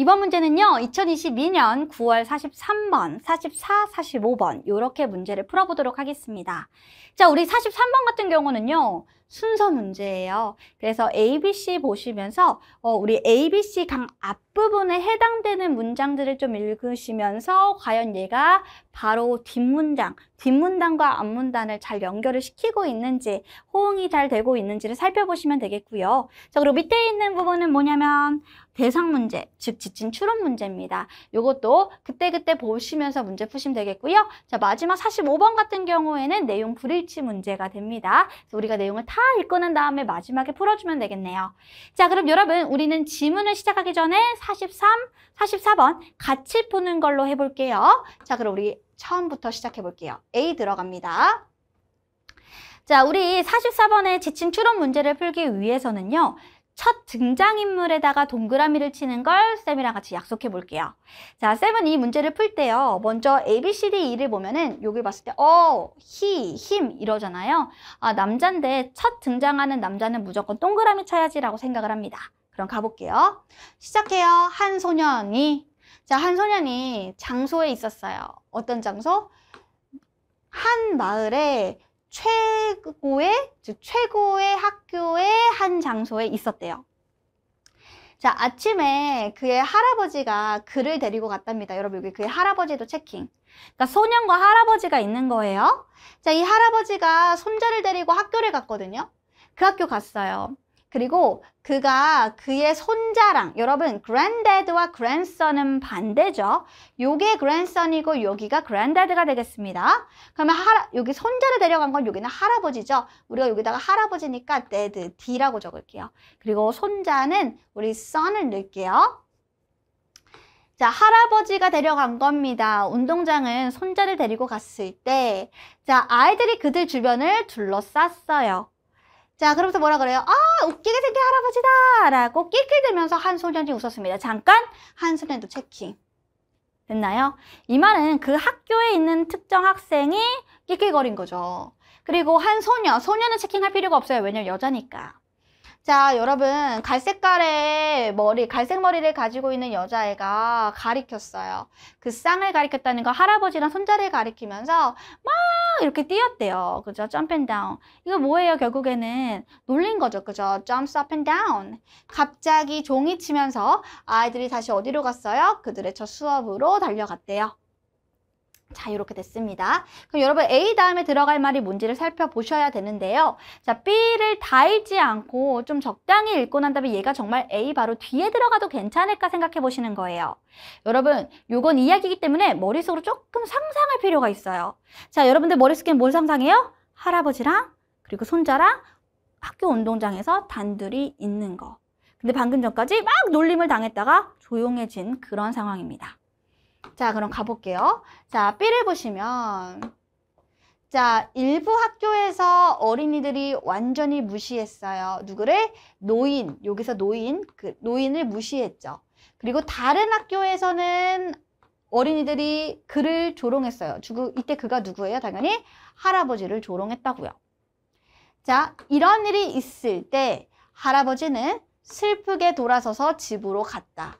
이번 문제는요, 2022년 9월 43번, 44, 45번, 이렇게 문제를 풀어보도록 하겠습니다. 자, 우리 43번 같은 경우는요, 순서 문제예요. 그래서 ABC 보시면서, 어, 우리 ABC 강 앞부분에 해당되는 문장들을 좀 읽으시면서, 과연 얘가 바로 뒷문장, 뒷문단과 앞문단을 잘 연결을 시키고 있는지, 호응이 잘 되고 있는지를 살펴보시면 되겠고요. 자, 그리고 밑에 있는 부분은 뭐냐면, 대상 문제, 즉 지친 추론 문제입니다. 이것도 그때그때 보시면서 문제 푸시면 되겠고요. 자, 마지막 45번 같은 경우에는 내용 불일치 문제가 됩니다. 그래서 우리가 내용을 다 읽고 난 다음에 마지막에 풀어주면 되겠네요. 자, 그럼 여러분 우리는 지문을 시작하기 전에 43, 44번 같이 푸는 걸로 해볼게요. 자, 그럼 우리 처음부터 시작해 볼게요. A 들어갑니다. 자, 우리 44번의 지침 추론 문제를 풀기 위해서는요. 첫 등장인물에다가 동그라미를 치는 걸 쌤이랑 같이 약속해 볼게요. 자, 쌤은 이 문제를 풀 때요. 먼저 A, B, C, D, E를 보면은 여기 봤을 때 어, he, him 이러잖아요. 아, 남잔데 첫 등장하는 남자는 무조건 동그라미 쳐야지라고 생각을 합니다. 그럼 가볼게요. 시작해요. 한 소년이 자, 한 소년이 장소에 있었어요. 어떤 장소? 한 마을에 최고의, 즉 최고의 학교의 한 장소에 있었대요. 자, 아침에 그의 할아버지가 그를 데리고 갔답니다. 여러분, 여기 그의 할아버지도 체킹. 그러니까 소년과 할아버지가 있는 거예요. 자, 이 할아버지가 손자를 데리고 학교를 갔거든요. 그 학교 갔어요. 그리고 그가 그의 손자랑 여러분 granddad와 grandson은 반대죠. 요게 grandson이고 여기가 granddad가 되겠습니다. 그러면 하라, 여기 손자를 데려간 건 여기는 할아버지죠. 우리가 여기다가 할아버지니까 dad, d라고 적을게요. 그리고 손자는 우리 son을 넣을게요. 자, 할아버지가 데려간 겁니다. 운동장은 손자를 데리고 갔을 때, 자, 아이들이 그들 주변을 둘러쌌어요. 자, 그러면서 뭐라 그래요? 아, 웃기게 생긴 할아버지다! 라고 낄낄대면서 한 소년이 웃었습니다. 잠깐, 한 소년도 체킹. 됐나요? 이 말은 그 학교에 있는 특정 학생이 낄낄거린 거죠. 그리고 한 소녀, 소녀는 체킹할 필요가 없어요. 왜냐면 여자니까. 자, 여러분, 갈색깔의 머리, 갈색 머리를 가지고 있는 여자애가 가리켰어요. 그 쌍을 가리켰다는 거 할아버지랑 손자를 가리키면서 막 이렇게 뛰었대요. 그죠? jump and down. 이거 뭐예요? 결국에는 놀린 거죠. 그죠? jumps up and down. 갑자기 종이 치면서 아이들이 다시 어디로 갔어요? 그들의 첫 수업으로 달려갔대요. 자, 이렇게 됐습니다. 그럼 여러분 A 다음에 들어갈 말이 뭔지를 살펴보셔야 되는데요. 자, B를 다 읽지 않고 좀 적당히 읽고 난 다음에 얘가 정말 A 바로 뒤에 들어가도 괜찮을까 생각해 보시는 거예요. 여러분, 요건 이야기이기 때문에 머릿속으로 조금 상상할 필요가 있어요. 자, 여러분들 머릿속에 뭘 상상해요? 할아버지랑 그리고 손자랑 학교 운동장에서 단둘이 있는 거. 근데 방금 전까지 막 놀림을 당했다가 조용해진 그런 상황입니다. 자, 그럼 가볼게요. 자, B를 보시면 자, 일부 학교에서 어린이들이 완전히 무시했어요. 누구를? 노인. 여기서 노인, 그 노인을 무시했죠. 그리고 다른 학교에서는 어린이들이 그를 조롱했어요. 이때 그가 누구예요? 당연히 할아버지를 조롱했다고요. 자, 이런 일이 있을 때 할아버지는 슬프게 돌아서서 집으로 갔다.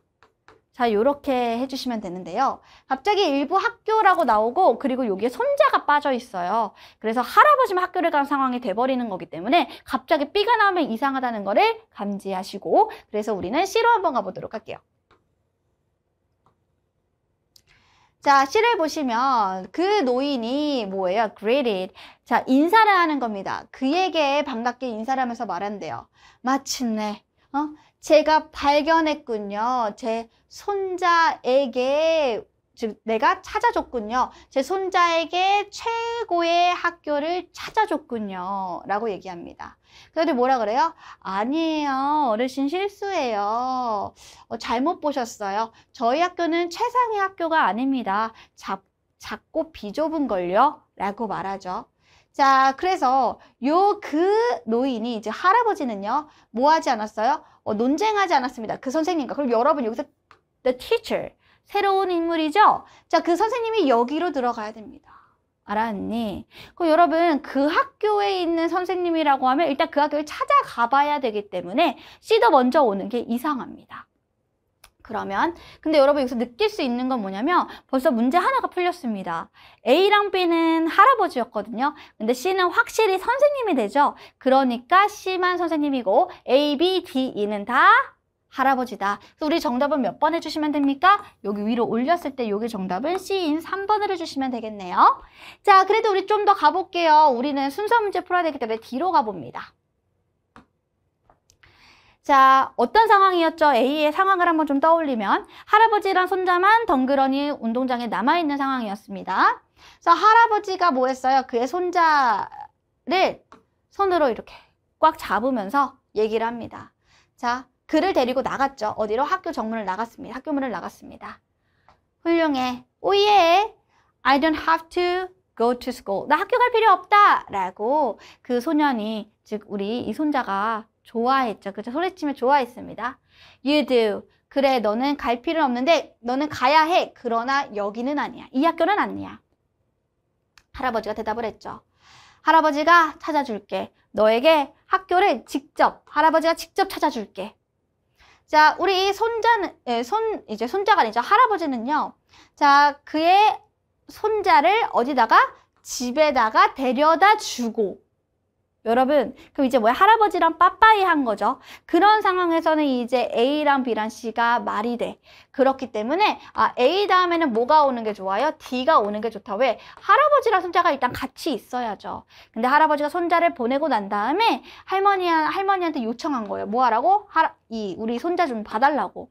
자, 이렇게 해주시면 되는데요. 갑자기 일부 학교라고 나오고 그리고 여기에 손자가 빠져 있어요. 그래서 할아버지만 학교를 간 상황이 돼버리는 거기 때문에 갑자기 B가 나오면 이상하다는 거를 감지하시고 그래서 우리는 C로 한번 가보도록 할게요. 자, C를 보시면 그 노인이 뭐예요? greeted. 자, 인사를 하는 겁니다. 그에게 반갑게 인사를 하면서 말한대요. 마침내, 어? 제가 발견했군요. 제 손자에게 즉 내가 찾아줬군요. 제 손자에게 최고의 학교를 찾아줬군요. 라고 얘기합니다. 그런데 뭐라 그래요? 아니에요. 어르신 실수예요. 어, 잘못 보셨어요. 저희 학교는 최상의 학교가 아닙니다. 작, 작고 비좁은걸요? 라고 말하죠. 자, 그래서 요 그 노인이 이제 할아버지는요, 뭐 하지 않았어요? 어, 논쟁하지 않았습니다. 그 선생님과. 그럼 여러분 여기서 the teacher, 새로운 인물이죠? 자, 그 선생님이 여기로 들어가야 됩니다. 알았니? 그럼 여러분 그 학교에 있는 선생님이라고 하면 일단 그 학교를 찾아가 봐야 되기 때문에 C도 먼저 오는 게 이상합니다. 그러면 근데 여러분 여기서 느낄 수 있는 건 뭐냐면 벌써 문제 하나가 풀렸습니다. A랑 B는 할아버지였거든요. 근데 C는 확실히 선생님이 되죠. 그러니까 C만 선생님이고 A, B, D, E는 다 할아버지다. 우리 정답은 몇 번 해주시면 됩니까? 여기 위로 올렸을 때 여기 정답은 C인 3번을 해주시면 되겠네요. 자, 그래도 우리 좀 더 가볼게요. 우리는 순서 문제 풀어야 되기 때문에 뒤로 가봅니다. 자, 어떤 상황이었죠? A의 상황을 한번 좀 떠올리면 할아버지랑 손자만 덩그러니 운동장에 남아있는 상황이었습니다. 그래서 할아버지가 뭐 했어요? 그의 손자를 손으로 이렇게 꽉 잡으면서 얘기를 합니다. 자, 그를 데리고 나갔죠. 어디로? 학교 정문을 나갔습니다. 학교 문을 나갔습니다. 훌륭해. 오예. I don't have to go to school. 나 학교 갈 필요 없다. 라고 그 소년이, 즉, 우리 이 손자가 좋아했죠. 그죠? 소리치며 좋아했습니다. You do. 그래, 너는 갈 필요는 없는데, 너는 가야 해. 그러나 여기는 아니야. 이 학교는 아니야. 할아버지가 대답을 했죠. 할아버지가 찾아줄게. 너에게 학교를 직접, 할아버지가 직접 찾아줄게. 자, 우리 손자는, 예, 손, 이제 손자가 아니죠. 할아버지는요. 자, 그의 손자를 어디다가? 집에다가 데려다 주고. 여러분, 그럼 이제 뭐야? 할아버지랑 빠빠이 한 거죠. 그런 상황에서는 이제 A랑 B랑 C가 말이 돼. 그렇기 때문에, 아, A 다음에는 뭐가 오는 게 좋아요? D가 오는 게 좋다. 왜? 할아버지랑 손자가 일단 같이 있어야죠. 근데 할아버지가 손자를 보내고 난 다음에 할머니, 할머니한테 요청한 거예요. 뭐 하라고? 하, 이, 우리 손자 좀 봐달라고.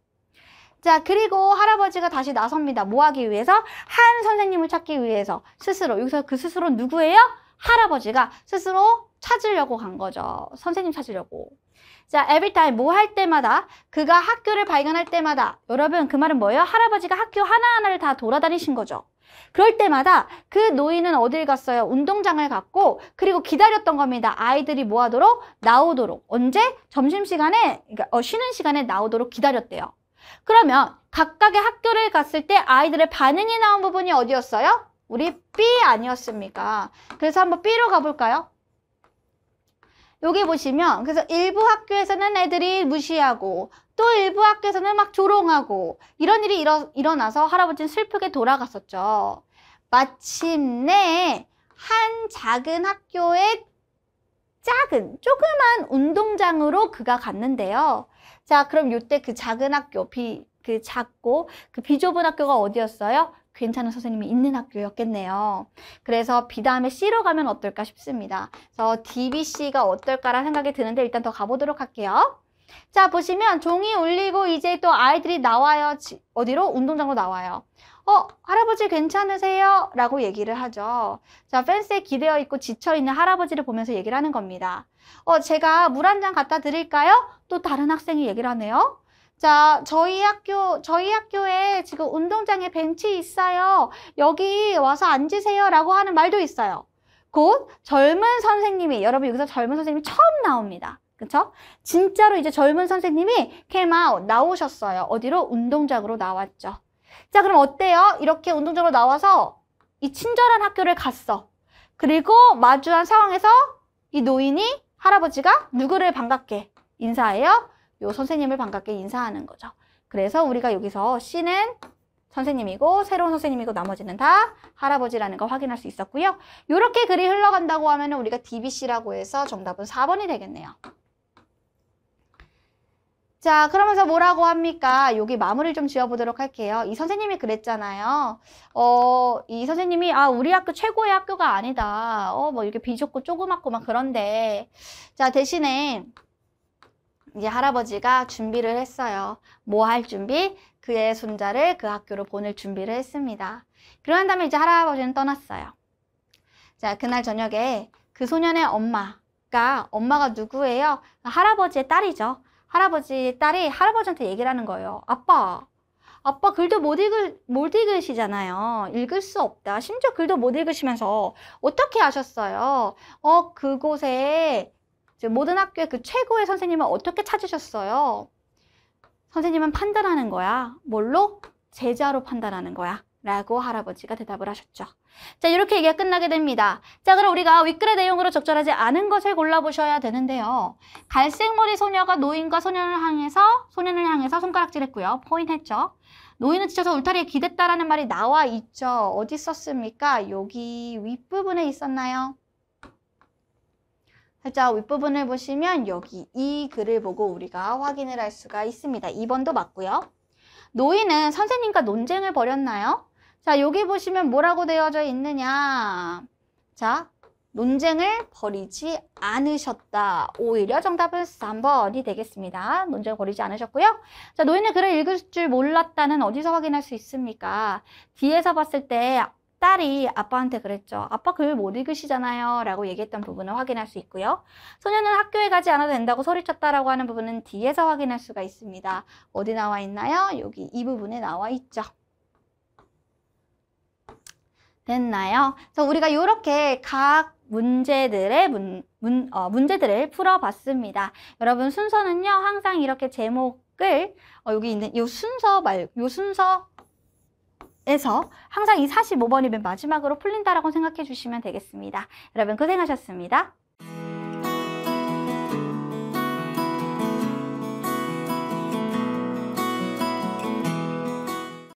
자, 그리고 할아버지가 다시 나섭니다. 뭐 하기 위해서? 한 선생님을 찾기 위해서. 스스로. 여기서 그 스스로 누구예요? 할아버지가 스스로 찾으려고 간 거죠. 선생님 찾으려고. 자, every time 뭐 할 때마다 그가 학교를 발견할 때마다 여러분 그 말은 뭐예요? 할아버지가 학교 하나하나를 다 돌아다니신 거죠. 그럴 때마다 그 노인은 어딜 갔어요? 운동장을 갔고 그리고 기다렸던 겁니다. 아이들이 뭐 하도록? 나오도록. 언제? 점심시간에 그러니까 어, 쉬는 시간에 나오도록 기다렸대요. 그러면 각각의 학교를 갔을 때 아이들의 반응이 나온 부분이 어디였어요? 우리 B 아니었습니까? 그래서 한번 B로 가볼까요? 여기 보시면 그래서 일부 학교에서는 애들이 무시하고 또 일부 학교에서는 막 조롱하고 이런 일이 일어, 일어나서 할아버지는 슬프게 돌아갔었죠. 마침내 한 작은 학교의 작은 조그만 운동장으로 그가 갔는데요. 자, 그럼 이때 그 작은 학교, 비, 그 작고 그 비좁은 학교가 어디였어요? 괜찮은 선생님이 있는 학교였겠네요. 그래서 B 다음에 C로 가면 어떨까 싶습니다. 그래서 D, B, C가 어떨까라는 생각이 드는데 일단 더 가보도록 할게요. 자, 보시면 종이 울리고 이제 또 아이들이 나와요. 어디로? 운동장으로 나와요. 어, 할아버지 괜찮으세요? 라고 얘기를 하죠. 자, 펜스에 기대어 있고 지쳐있는 할아버지를 보면서 얘기를 하는 겁니다. 어, 제가 물 한 잔 갖다 드릴까요? 또 다른 학생이 얘기를 하네요. 자, 저희 학교, 저희 학교에 지금 운동장에 벤치 있어요. 여기 와서 앉으세요. 라고 하는 말도 있어요. 곧 젊은 선생님이, 여러분 여기서 젊은 선생님이 처음 나옵니다. 그쵸? 진짜로 이제 젊은 선생님이 out, 나오셨어요. 어디로? 운동장으로 나왔죠. 자, 그럼 어때요? 이렇게 운동장으로 나와서 이 친절한 학교를 갔어. 그리고 마주한 상황에서 이 노인이 할아버지가 누구를 반갑게 인사해요? 요 선생님을 반갑게 인사하는 거죠. 그래서 우리가 여기서 C는 선생님이고 새로운 선생님이고 나머지는 다 할아버지라는 거 확인할 수 있었고요. 이렇게 글이 흘러간다고 하면 우리가 DBC라고 해서 정답은 4번이 되겠네요. 자, 그러면서 뭐라고 합니까? 여기 마무리를 좀 지어보도록 할게요. 이 선생님이 그랬잖아요. 어, 이 선생님이, 아, 우리 학교 최고의 학교가 아니다. 어, 뭐 이렇게 비좁고 조그맣고 막 그런데. 자, 대신에 이제 할아버지가 준비를 했어요. 뭐 할 준비? 그의 손자를 그 학교로 보낼 준비를 했습니다. 그런 다음에 이제 할아버지는 떠났어요. 자, 그날 저녁에 그 소년의 엄마가, 엄마가 누구예요? 할아버지의 딸이죠. 할아버지 딸이 할아버지한테 얘기를 하는 거예요. 아빠, 아빠 글도 못 읽을, 못 읽으시잖아요. 읽을 수 없다. 심지어 글도 못 읽으시면서 어떻게 하셨어요? 어, 그곳에 모든 학교의 그 최고의 선생님을 어떻게 찾으셨어요? 선생님은 판단하는 거야. 뭘로? 제자로 판단하는 거야. 라고 할아버지가 대답을 하셨죠. 자, 이렇게 얘기가 끝나게 됩니다. 자, 그럼 우리가 윗글의 내용으로 적절하지 않은 것을 골라보셔야 되는데요. 갈색머리 소녀가 노인과 소년을 향해서, 소년을 향해서 손가락질 했고요. 포인했죠. 노인은 지쳐서 울타리에 기댔다라는 말이 나와 있죠. 어디 썼습니까? 여기 윗부분에 있었나요? 살짝 윗부분을 보시면 여기 이 글을 보고 우리가 확인을 할 수가 있습니다. 2번도 맞고요. 노인은 선생님과 논쟁을 벌였나요? 자, 여기 보시면 뭐라고 되어져 있느냐. 자, 논쟁을 벌이지 않으셨다. 오히려 정답은 3번이 되겠습니다. 논쟁을 벌이지 않으셨고요. 자, 노인은 글을 읽을 줄 몰랐다는 어디서 확인할 수 있습니까? 뒤에서 봤을 때 딸이 아빠한테 그랬죠. 아빠 글 못 읽으시잖아요. 라고 얘기했던 부분을 확인할 수 있고요. 소녀는 학교에 가지 않아도 된다고 소리쳤다라고 하는 부분은 뒤에서 확인할 수가 있습니다. 어디 나와 있나요? 여기 이 부분에 나와 있죠. 됐나요? 그래서 우리가 이렇게 각 문제들의 문, 문, 어, 문제들을 풀어봤습니다. 여러분 순서는요 항상 이렇게 제목을 어, 여기 있는 이 순서 말, 요 순서 에서 항상 이 45번이 맨 마지막으로 풀린다라고 생각해 주시면 되겠습니다. 여러분 고생하셨습니다.